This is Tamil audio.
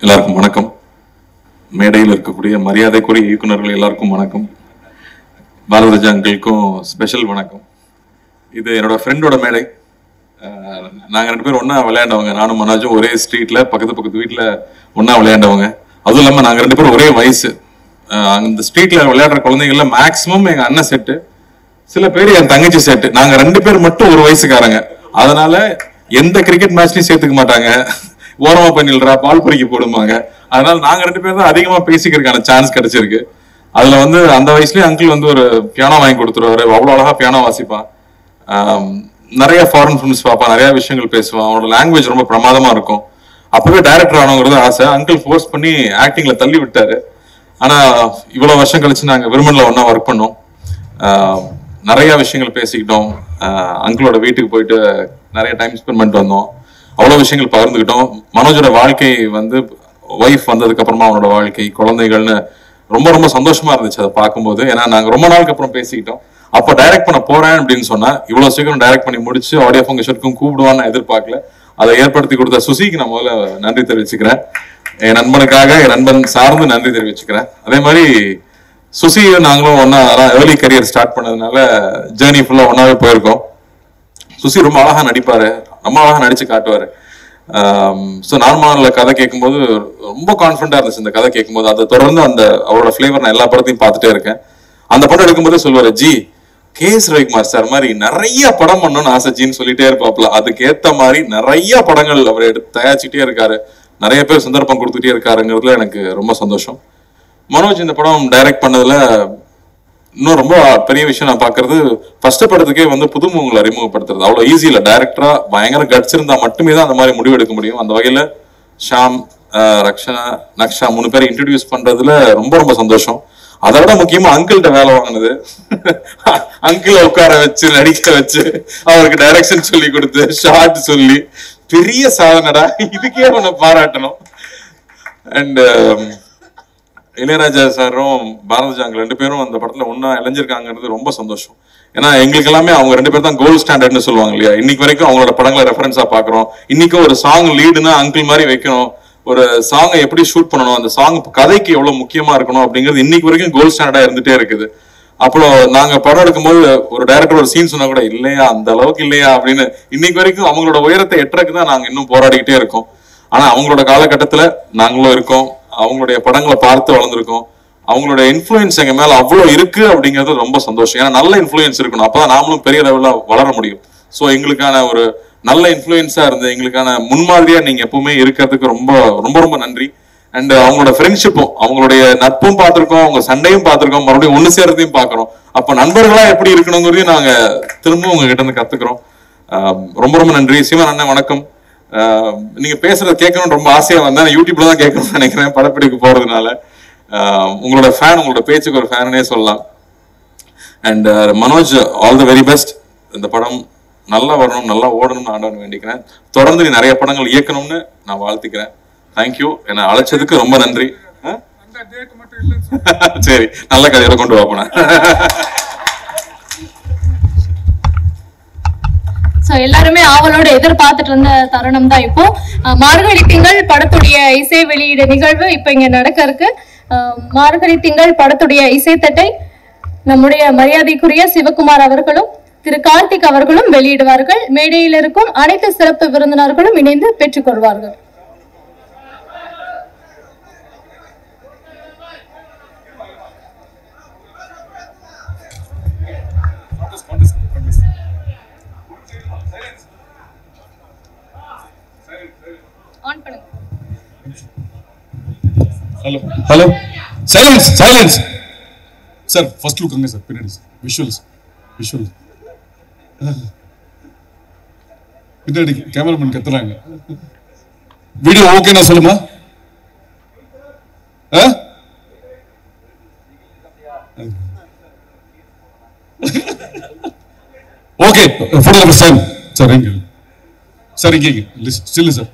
எல்லாருக்கும் வணக்கம். மேடையில் இருக்கக்கூடிய மரியாதைக்குரிய இயக்குநர்கள் எல்லாருக்கும் வணக்கம். பாலராஜா அங்கிள்க்கும் ஸ்பெஷல் வணக்கம். இது என்னோட ஃப்ரெண்டோட மேடை. நாங்கள் ரெண்டு பேரும் ஒன்றா விளையாண்டவங்க. நானும் மனாஜும் ஒரே ஸ்ட்ரீட்டில் பக்கத்து பக்கத்து வீட்டில் ஒன்றா விளையாண்டவங்க. அதுவும் இல்லாமல் நாங்கள் ரெண்டு பேரும் ஒரே வயசு. அந்த ஸ்ட்ரீட்டில் விளையாடுற குழந்தைங்கள மேக்ஸிமம் எங்கள் அண்ணன் செட்டு சில பேர் என் தங்கச்சி செட்டு நாங்கள் ரெண்டு பேர் மட்டும் ஒரு வயசுக்காரங்க. அதனால எந்த கிரிக்கெட் மேட்ச்லையும் சேர்த்துக்க மாட்டாங்க. ஓரமாக பண்ணிடுறா பால் பொறிக்க போடுமாங்க அதனால நாங்கள் ரெண்டு பேரும் தான் அதிகமாக பேசிக்கிறதுக்கான சான்ஸ் கிடைச்சிருக்கு. அதுல வந்து அந்த வயசுலயே அங்கிள் வந்து ஒரு பியானோ வாங்கி கொடுத்துருவாரு. அவ்வளவு அழகா பியானோ வாசிப்பான். நிறைய ஃபாரின் ஃபிலிம்ஸ் பார்ப்பான் நிறைய விஷயங்கள் பேசுவான். அவனோட லாங்குவேஜ் ரொம்ப பிரமாதமா இருக்கும். அப்பவே டைரக்டர் ஆனவங்கிறது ஆசை. அங்கிள் ஃபோர்ஸ் பண்ணி ஆக்டிங்ல தள்ளி விட்டாரு. ஆனா இவ்வளவு வருஷம் கழிச்சு நாங்க விருமன்ல ஒன்னா ஒர்க் பண்ணோம். நிறைய விஷயங்கள் பேசிக்கிட்டோம். அங்கிளோட வீட்டுக்கு போயிட்டு நிறைய டைம் ஸ்பெண்ட் பண்ணிட்டு வந்தோம். அவ்வளவு விஷயங்கள் பகிர்ந்துக்கிட்டோம். மனோஜோட வாழ்க்கை வந்து ஒய்ஃப் வந்ததுக்கு அப்புறமா அவனோட வாழ்க்கை குழந்தைகள்னு ரொம்ப ரொம்ப சந்தோஷமா இருந்துச்சு அதை பார்க்கும்போது. ஏன்னா நாங்கள் ரொம்ப நாளுக்கு அப்புறம் பேசிக்கிட்டோம். அப்போ டைரக்ட் பண்ண போறேன் அப்படின்னு சொன்னா இவ்வளவு சீக்கிரம் டைரக்ட் பண்ணி முடிச்சு ஆடியோ ஃபங்க்ஷனுக்கும் கூப்பிடுவான்னு எதிர்பார்க்கல. அதை ஏற்படுத்தி கொடுத்த சுசிக்கு நான் முதல்ல நன்றி தெரிவிச்சுக்கிறேன். என் நண்பனுக்காக என் நண்பன் சார்ந்து நன்றி தெரிவிச்சுக்கிறேன். அதே மாதிரி சுசியும் நாங்களும் ஒன்னா ஏர்லி கரியர் ஸ்டார்ட் பண்ணதுனால ஜேர்னி ஃபுல்லா ஒன்னாவே போயிருக்கோம். சுசி ரொம்ப அழகா நடிப்பாரு. ரொம்ப அழகா நடிச்சு காட்டுவாரு. Um, ஸோ நார்மலில் கதை கேட்கும்போது ரொம்ப கான்ஃபிடண்டாக இருந்துச்சு இந்த கதை கேட்கும்போது அதை தொடர்ந்து அந்த அவரோட ஃப்ளேவர் நான் எல்லா படத்தையும் பார்த்துட்டே இருக்கேன். அந்த படம் எடுக்கும்போதே சொல்லுவார் G K S Ravikumar sir மாதிரி நிறைய படம் பண்ணணும்னு ஆசை ஜின்னு சொல்லிட்டே இருப்பாப்ல. அதுக்கேற்ற மாதிரி நிறைய படங்கள் அவர் எடுத்து தயாரிச்சுட்டே இருக்காரு. நிறைய பேர் சந்தர்ப்பம் கொடுத்துட்டே இருக்காருங்கிறதுல எனக்கு ரொம்ப சந்தோஷம். மனோஜ் இந்த படம் டைரக்ட் பண்ணதில் இன்னும் ரொம்ப பெரிய விஷயம் நான் பாக்குறது ஃபர்ஸ்ட் படத்துக்கே வந்து புதுமுகங்களை அறிமுகப்படுத்துறது. அவ்வளோ ஈஸி இல்லை. டைரக்டரா பயங்கர கட்ஸ் இருந்தா மட்டுமே தான் அந்த மாதிரி முடிவு எடுக்க முடியும். அந்த வகையில ஷாம் ரக்ஷனா நக்ஷா மூணு பேரை இன்ட்ரடியூஸ் பண்றதுல ரொம்ப ரொம்ப சந்தோஷம். அதை விட முக்கியமா அங்கிள்கிட்ட வேலை வாங்கினது. அங்கிள உட்கார வச்சு நடிக்க வச்சு அவருக்கு டைரக்ஷன் சொல்லி கொடுத்து ஷார்ட் சொல்லி பெரிய சாதனைடா. இதுக்கே உன்னை பாராட்டணும். அண்ட் இளையராஜா சாரும் பாரதி ஜாங்க ரெண்டு பேரும் அந்த படத்துல ஒன்றா இணைஞ்சிருக்காங்கிறது ரொம்ப சந்தோஷம். ஏன்னா எங்களுக்கு எல்லாமே அவங்க ரெண்டு பேர் தான் கோல்டு ஸ்டாண்டர்ட்னு சொல்லுவாங்க இல்லையா? இன்னைக்கு வரைக்கும் அவங்களோட படங்களை ரெஃபரன்ஸா பாக்குறோம் இன்னைக்கும் ஒரு சாங் லீடுனா அங்கிள் மாதிரி வைக்கணும். ஒரு சாங்கை எப்படி ஷூட் பண்ணணும்? அந்த சாங் கதைக்கு எவ்வளவு முக்கியமா இருக்கணும் அப்படிங்கிறது இன்னைக்கு வரைக்கும் கோல்டு ஸ்டாண்டர்டா இருந்துட்டே இருக்குது. அப்புறம் நாங்க படம் எடுக்கும்போது ஒரு டைரக்டர் ஒரு சீன் சொன்னா கூட இல்லையா அந்த அளவுக்கு இல்லையா? அப்படின்னு இன்னைக்கு வரைக்கும் அவங்களோட உயரத்தை எட்டுறதுக்கு தான் நாங்க இன்னும் போராடிக்கிட்டே இருக்கோம். ஆனா அவங்களோட காலகட்டத்துல நாங்களும் இருக்கோம். அவங்களுடைய படங்களை பார்த்து வளர்ந்துருக்கோம். அவங்களோட இன்ஃப்ளூயன்ஸ் எங்க மேல அவ்வளோ இருக்கு அப்படிங்கிறது ரொம்ப சந்தோஷம். ஏன்னா நல்ல இன்ஃப்ளூயன்ஸ் இருக்கணும். அப்பதான் நாமளும் பெரிய லெவலில் வளர முடியும். ஸோ எங்களுக்கான ஒரு நல்ல இன்ஃப்ளூயன்ஸா இருந்து எங்களுக்கான முன்மாதிரியா நீங்க எப்பவுமே இருக்கிறதுக்கு ரொம்ப ரொம்ப ரொம்ப நன்றி. அண்ட் அவங்களோட ஃப்ரெண்ட்ஷிப்பும் அவங்களுடைய நட்பும் பார்த்துருக்கோம் அவங்க சண்டையும் பார்த்துருக்கோம் மறுபடியும் ஒன்று சேர்றதையும் பார்க்குறோம். அப்போ நண்பர்களா எப்படி இருக்கணுங்கிறதையும் நாங்கள் திரும்பவும் உங்ககிட்ட இருந்து கத்துக்கிறோம். ரொம்ப ரொம்ப நன்றி. சிவன் அண்ணன் வணக்கம். நீங்க பேசுறத கேட்கணும்னு ரொம்ப ஆசையா வந்தேன் யூடியூப்ல தான் கேட்கணும்னு நினைக்கிறேன் படப்பிடிப்பு போறதுனால. உங்களோட ஃபேன் உங்களோட பேச்சுக்கு ஒரு ஃபேனே சொல்லலாம். And Manoj all the very best இந்த படம் நல்லா வரணும் நல்லா ஓடணும்னு ஆண்டவன் வேண்டிக்கிறேன். தொடர்ந்து நீ நிறைய படங்கள் இயக்கணும்னு நான் வாழ்த்துக்கிறேன். தேங்க்யூ என்னை அழைச்சதுக்கு ரொம்ப நன்றி? சரி நல்ல கதையோட கொண்டு வாப்பனா ஸோ எல்லாருமே ஆவலோட எதிர்பார்த்துட்டு இருந்த தருணம் தான் இப்போ மார்கழி திங்கள் படத்துடைய இசை வெளியீடு நிகழ்வு இப்போ இங்க நடக்க இருக்கு. மார்கழி திங்கள் படத்துடைய இசைத்தட்டை நம்முடைய மரியாதைக்குரிய சிவகுமார் அவர்களும் திரு கார்த்திக் அவர்களும் வெளியிடுவார்கள். மேடையில் இருக்கும் அனைத்து சிறப்பு விருந்தினர்களும் இணைந்து பெற்றுக்கொள்வார்கள் hello hello silence silence sir first look அங்கே சார் பின்னாடி சார் விஷுவல்ஸ் விஷுவல்ஸ் பின்னாடி கேமராமேன் கத்துறாங்க வீடியோ ஓகேனா சொல்லுமா? ஆ? ஓகே ஃபோட்டோகிராஃபர் சார் சார் இங்க சார் இங்கே இங்கே சார்